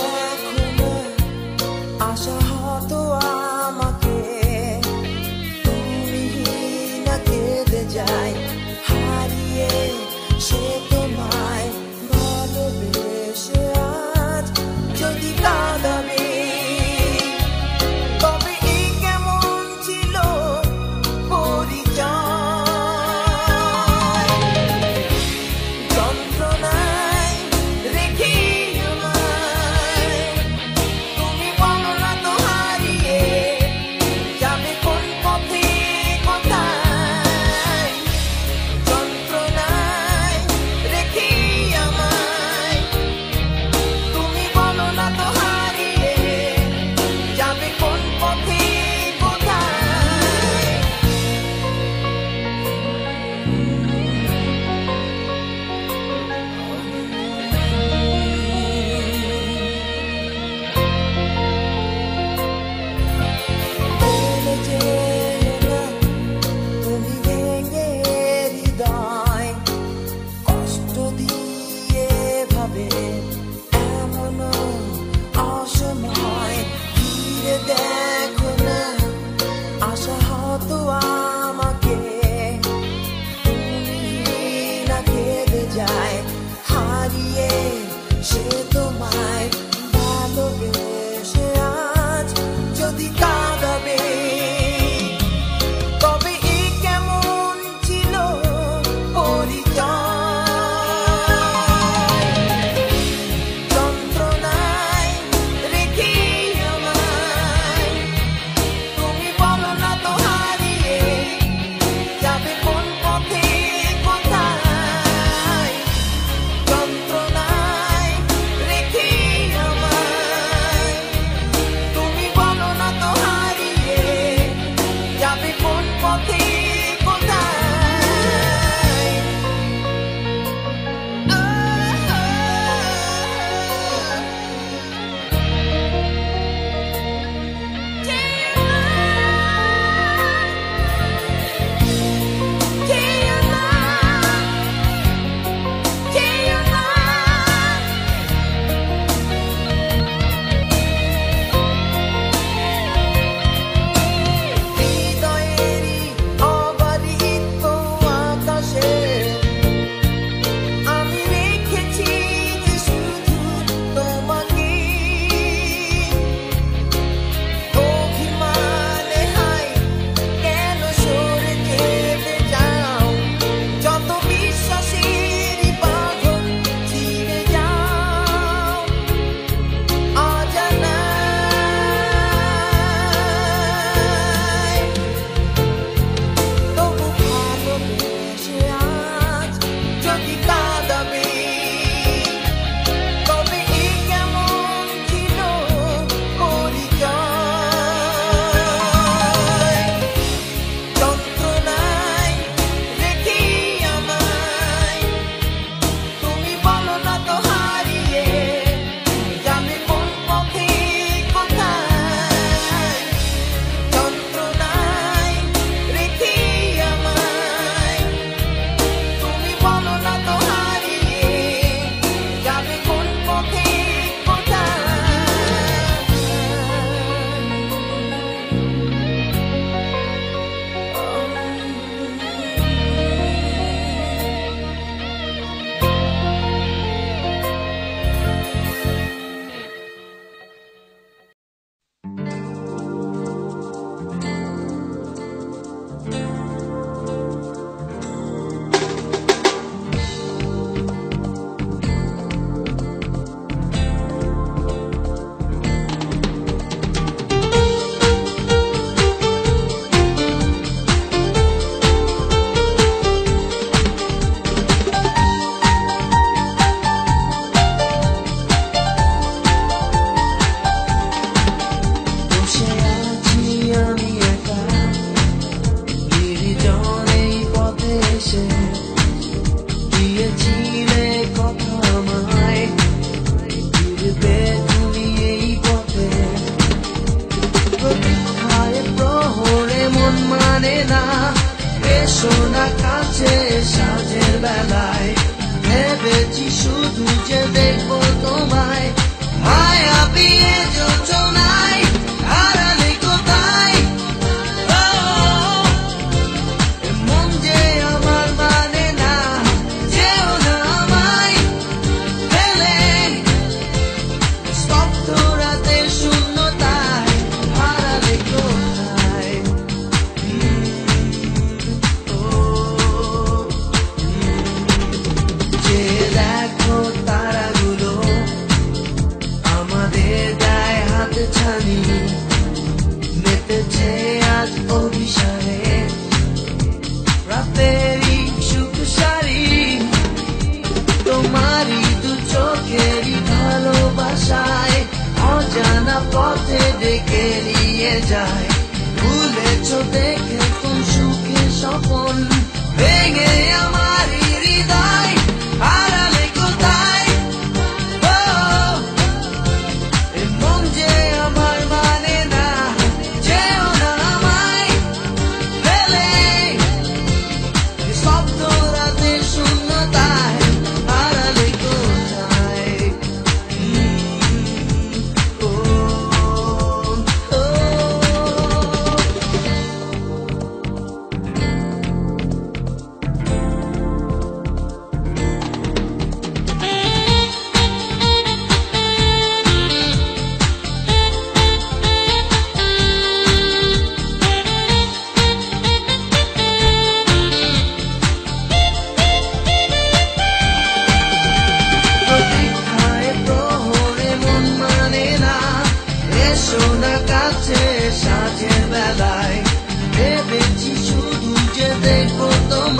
aku mengasah hati মানে না। এসো না কাছে সাজের বেলায়। ভেবেছি শুধু যে দেখব তোমায়। মায়া বিয়ে যোজনা ডেকে নিয়ে যায় ভুলেছ দেখ que te conto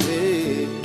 আছে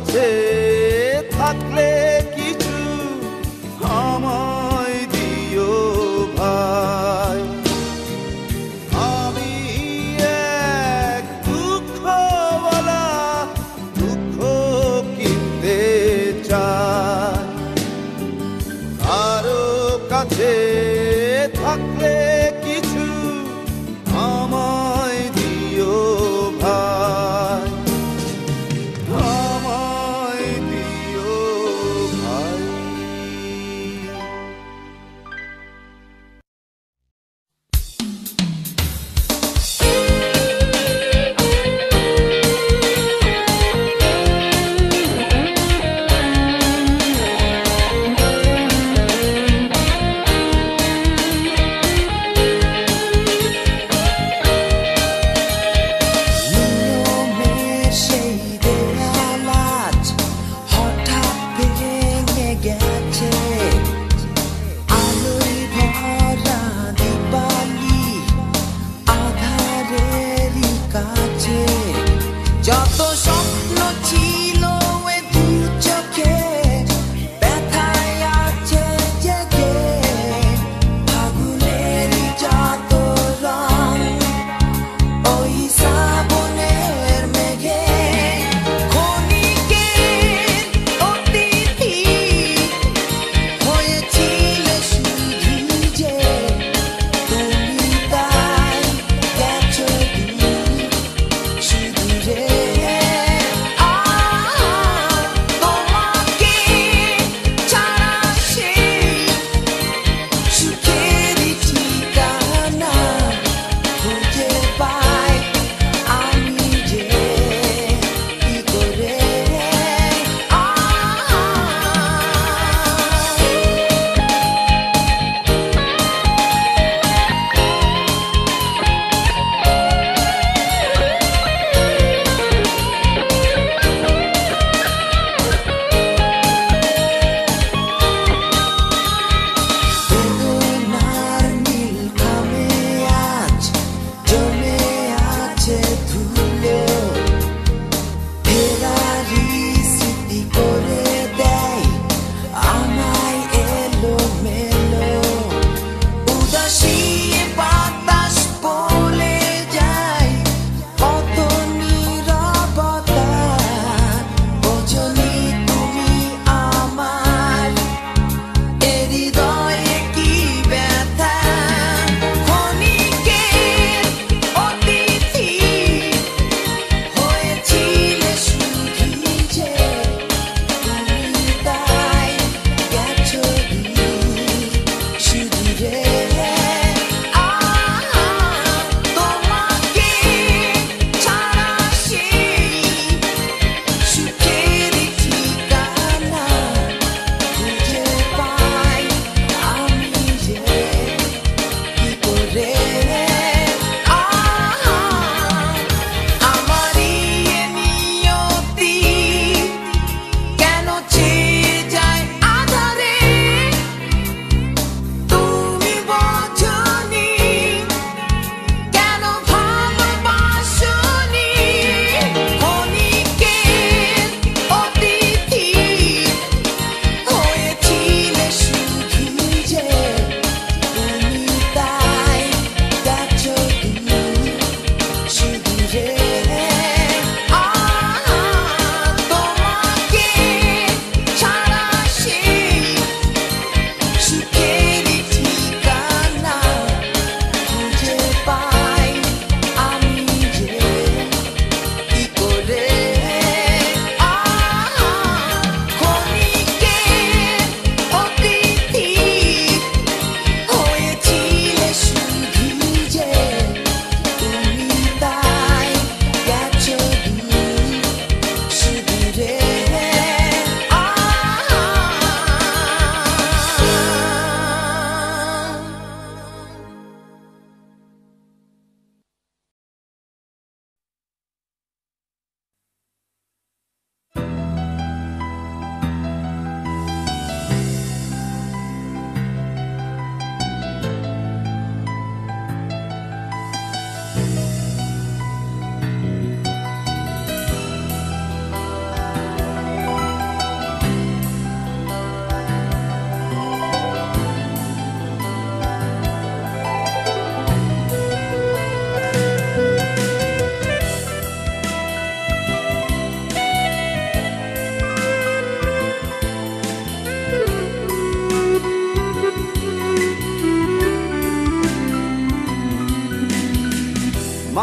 কাছে থাকলে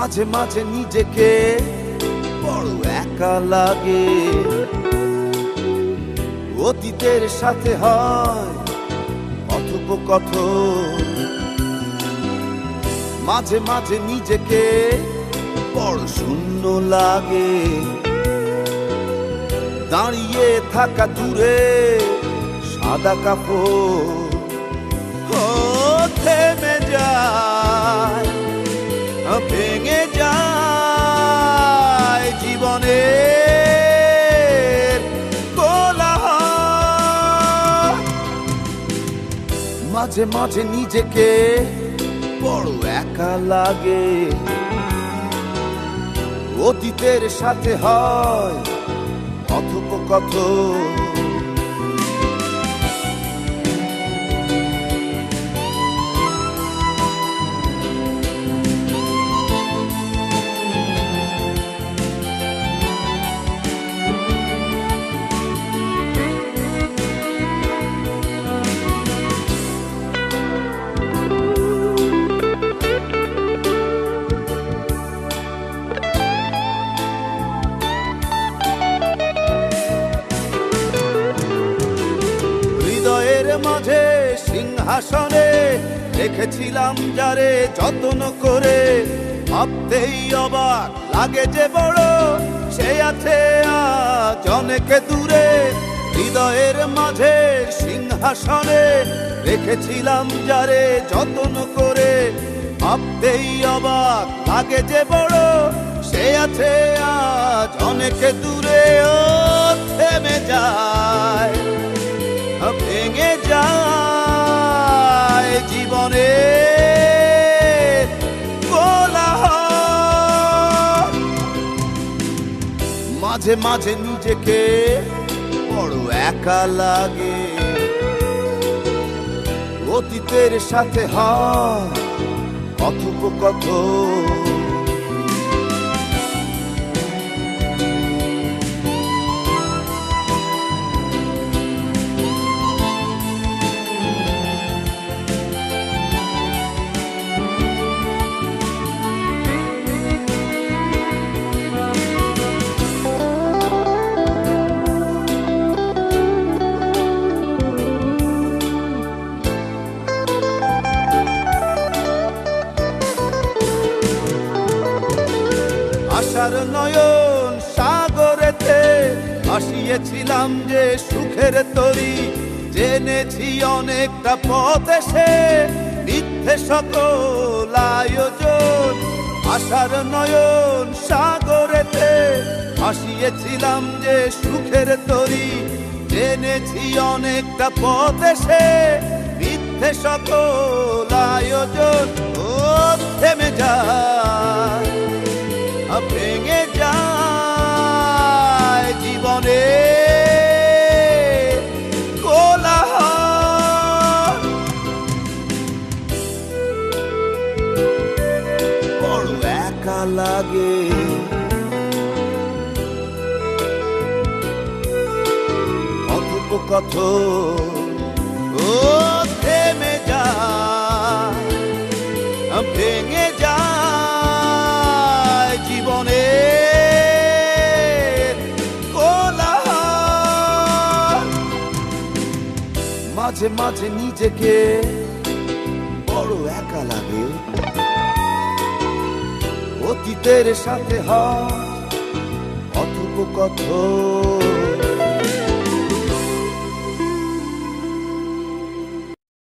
মাঝে মাঝে নিজেকে বড় একা লাগে। অতীতের সাথে হয় কথোপকথন। মাঝে মাঝে নিজেকে বড় শূন্য লাগে। দাঁড়িয়ে থাকা দূরে সাদা কাপড়। থেমে যায় মাঝে মাঝে নিজেকে বড় একা লাগে। অতীতের সাথে হয় কথোপকথন। রেখেছিলাম যারে যত্ন করে। ভাবতেই অবাক লাগে যে বড় সে আছে আজ অনেক দূরে। হৃদয়ের মাঝে সিংহাসনে রেখেছিলাম যারে যত্ন করে। ভাবতেই অবাক লাগে যে বড় সে আছে আজ অনেক দূরে ও থেমে যায়। মনের কোলাহল। মাঝে মাঝে নিজেকে বড় একা লাগে। অতীতের সাথে হয় কথোপকথ ভাসিয়েছিলাম যে সুখের তরি, জেনেছি অনেকটা পথ এসে মিথ্যে সকল আয়োজন, আশার নয়ন সাগরেতে। ভাসিয়েছিলাম যে সুখের তরি, জেনেছি অনেকটা পথ এসে মিথ্যে সকল আয়োজন, ও থেমে যায়। একা লাগে। কথোপকথ ও থেমে যায়, ভেঙে যায় জীবনে মাঝে মাঝে নিজেকে বড় একা লাগে। অতীতের সাথে হয় কথোপকথন